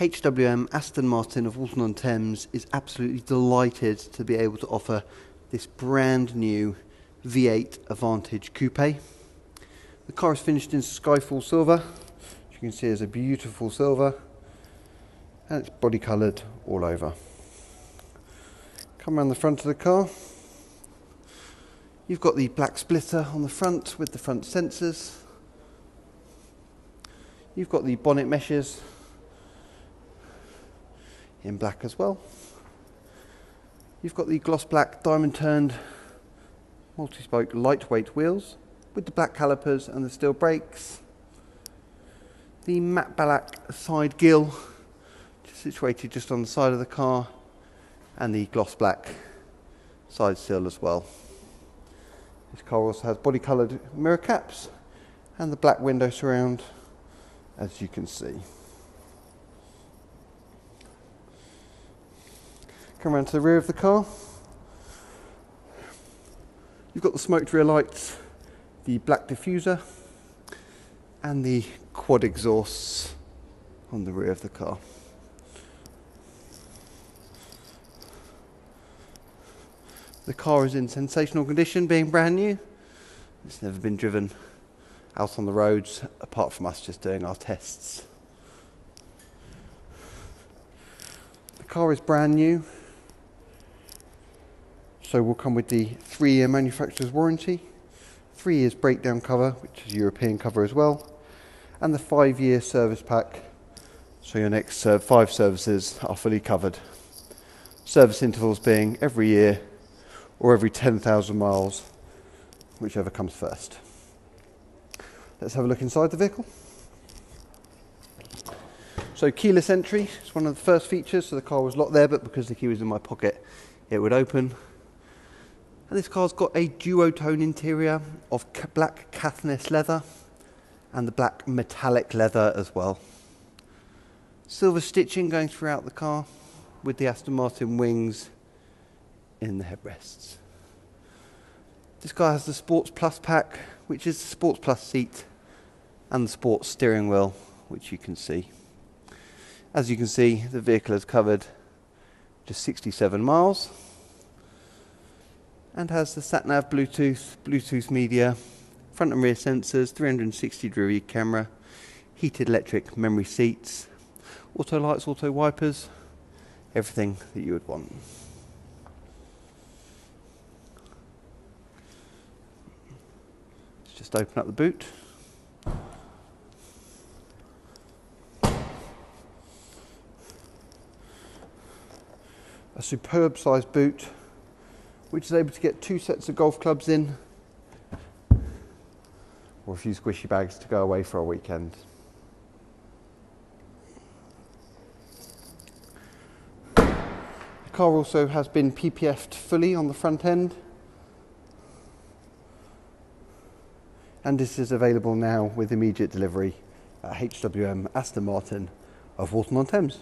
HWM Aston Martin of Walton on Thames is absolutely delighted to be able to offer this brand new V8 Vantage Coupe. The car is finished in Skyfall Silver, as you can see is a beautiful silver, and it's body coloured all over. Come around the front of the car. You've got the black splitter on the front with the front sensors. You've got the bonnet meshes in black as well. You've got the gloss black diamond turned multi-spoke lightweight wheels with the black calipers and the steel brakes. The matte black side grille situated just on the side of the car and the gloss black side sill as well. This car also has body coloured mirror caps and the black window surround as you can see. Come around to the rear of the car. You've got the smoked rear lights, the black diffuser, and the quad exhausts on the rear of the car. The car is in sensational condition, being brand new. It's never been driven out on the roads apart from us just doing our tests. The car is brand new. So we'll come with the three year manufacturer's warranty, three years breakdown cover, which is European cover as well, and the five year service pack. So your next uh, five services are fully covered. Service intervals being every year or every 10,000 miles, whichever comes first. Let's have a look inside the vehicle. So keyless entry is one of the first features. So the car was locked there, but because the key was in my pocket, it would open. And this car's got a duotone interior of black Caithness leather and the black metallic leather as well. Silver stitching going throughout the car with the Aston Martin wings in the headrests. This car has the Sports Plus pack, which is the Sports Plus seat and the Sports steering wheel, which you can see. As you can see, the vehicle has covered just 67 miles and has the sat-nav Bluetooth, Bluetooth media, front and rear sensors, 360 degree camera, heated electric memory seats, auto lights, auto wipers, everything that you would want. Let's just open up the boot. A superb sized boot which is able to get two sets of golf clubs in or a few squishy bags to go away for a weekend. The car also has been PPF'd fully on the front end and this is available now with immediate delivery at HWM Aston Martin of Walton on Thames.